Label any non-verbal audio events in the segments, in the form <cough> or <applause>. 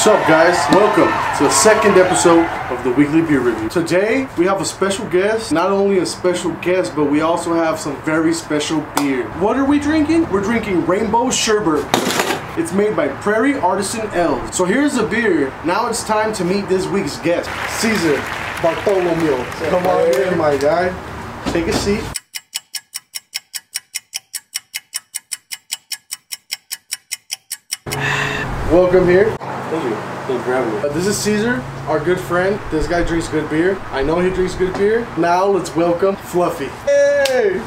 What's up guys? Welcome to the second episode of the weekly beer review. Today we have a special guest. Not only a special guest, but we also have some very special beer. What are we drinking? We're drinking Rainbow Sherbet. It's made by Prairie Artisan Ales. So here's the beer. Now it's time to meet this week's guest, Caesar Bartolomeo. Come on in, my guy. Take a seat. Welcome here. Thank you. Thank you for having me. Uh, this is Caesar, our good friend. This guy drinks good beer. I know he drinks good beer. Now let's welcome Fluffy. Hey!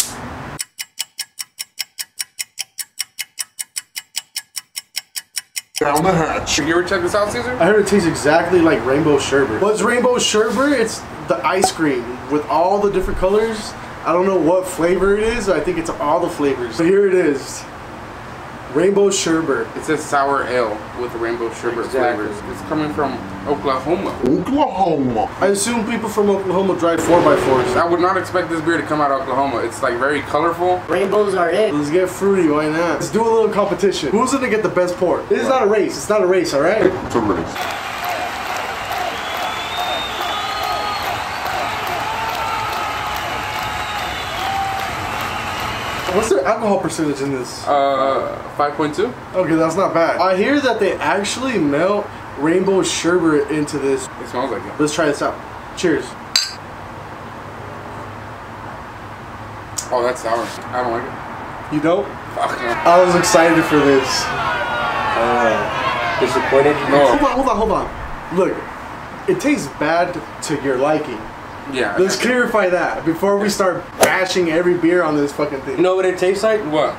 Down the hatch. You ever check this out, Caesar? I heard it tastes exactly like rainbow sherbet. What's rainbow sherbet? It's the ice cream with all the different colors. I don't know what flavor it is. I think it's all the flavors. So here it is. Rainbow sherbet. It's a sour ale with rainbow sherbet Exactly. flavors. It's coming from Oklahoma. Oklahoma. I assume people from Oklahoma drive 4x4s. I would not expect this beer to come out of Oklahoma. It's like very colorful. Rainbows are it. Let's get fruity, why not? Let's do a little competition. Who's gonna get the best pour? It is not a race. It's not a race, alright? It's a race. What's their alcohol percentage in this? Uh, 5.2. Okay, that's not bad. I hear that they actually melt rainbow sherbet into this. It smells like it. Let's try this out. Cheers. Oh, that's sour. I don't like it. You don't? Fuck no. I was excited for this. Uh, disappointed? No. Hold on, hold on, hold on. Look, it tastes bad to your liking. Yeah. Let's clarify that before we start bashing every beer on this fucking thing. You know what it tastes like? What?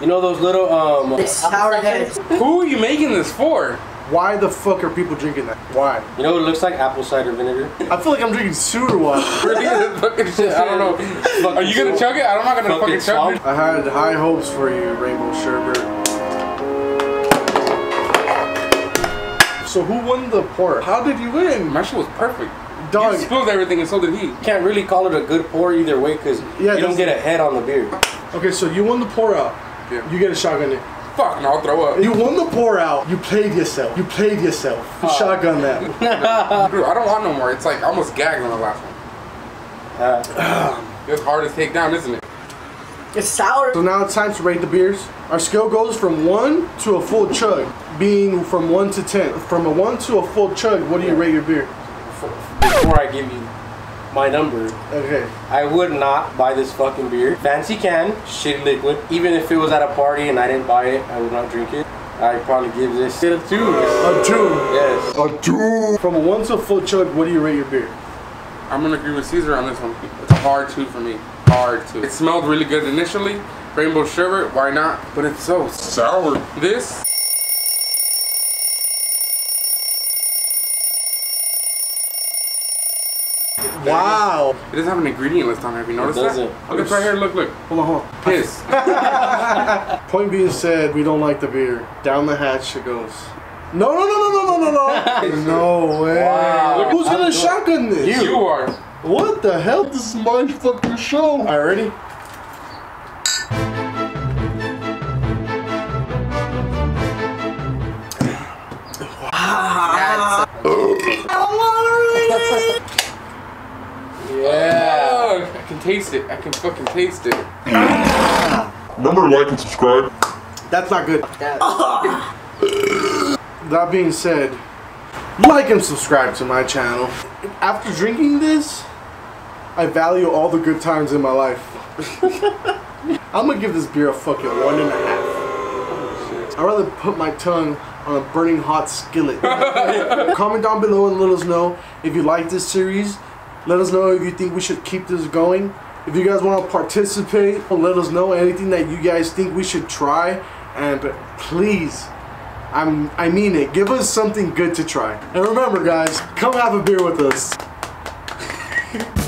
You know those little um. Sour heads. Who are you making this for? Why the fuck are people drinking that? Why? You know what it looks like? Apple cider vinegar. I feel like I'm drinking sewer water. <laughs> Really? <laughs> <laughs> Fucking shit. I don't know. Are you gonna chug it? I'm not gonna Fucking fucking chug it. I had high hopes for you, Rainbow Sherbert. So who won the pour? How did you win? My shit was perfect. Dog. You spilled everything and so did he. Can't really call it a good pour either way because Yeah, you don't get a head on the beer. Okay, so you won the pour out. Yeah. You get a shotgun it. Fuck, no, I'll throw up. You won the pour out. You played yourself. You played yourself. You shotgun that. <laughs> Dude, I don't want no more. It's like I almost gagged on the last one. Uh, It's hard to take down, isn't it? It's sour. So now it's time to rate the beers. Our scale goes from one to a full chug, being from one to ten. From a one to a full chug, what do you rate your beer? Before I give you my number, Okay. I would not buy this fucking beer. Fancy can, shitty liquid. Even if it was at a party and I didn't buy it, I would not drink it. I'd probably give this a two. A two. Yes. A two. From a one to a full chug, what do you rate your beer? I'm gonna agree with Caesar on this one. It's a hard two for me. Hard two. It smelled really good initially. Rainbow sherbet, why not? But it's so Sour. this. Wow. It doesn't have an ingredient list on it. Have you noticed doesn't. that? Look, it's right here. Look, look. Hold on, hold on. Piss. <laughs> Point being said, we don't like the beer. Down the hatch it goes. No, no, no, no, no, no, no, no. <laughs> no way. Wow. Who's gonna shotgun this? you are. What the hell? This is my fucking show. Alright, ready? Can taste it. I can fucking taste it. <clears throat> Remember to like and subscribe. That's not good. Yeah. <laughs> That being said, like and subscribe to my channel. After drinking this, I value all the good times in my life. <laughs> I'm gonna give this beer a fucking one and a half. I'd rather put my tongue on a burning hot skillet. <laughs> Comment down below and let us know if you like this series. Let us know if you think we should keep this going. If you guys want to participate, let us know anything that you guys think we should try. And please, I'm, I mean it. Give us something good to try. And remember, guys, come have a beer with us. <laughs>